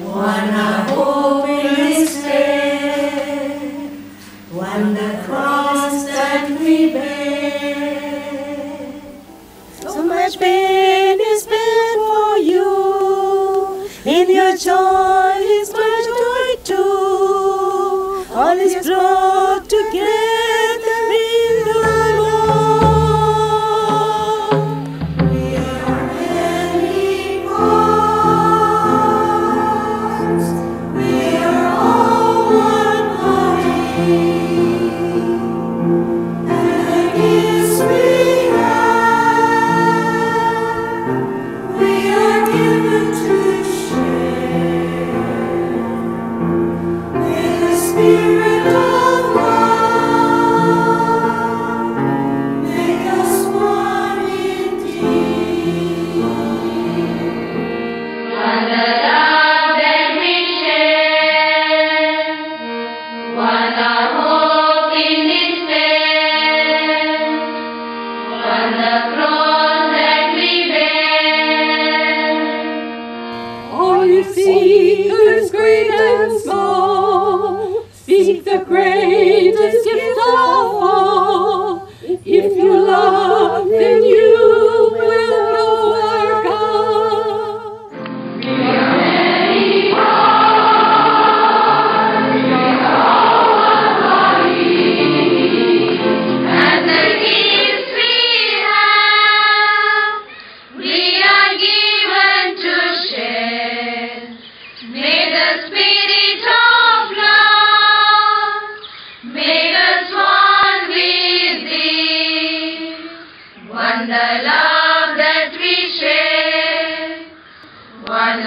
One a hope in despair, one the cross that we bear. So much pain is paid for you, in your joy is my joy too. All is glory. seek the great and the love that we share. One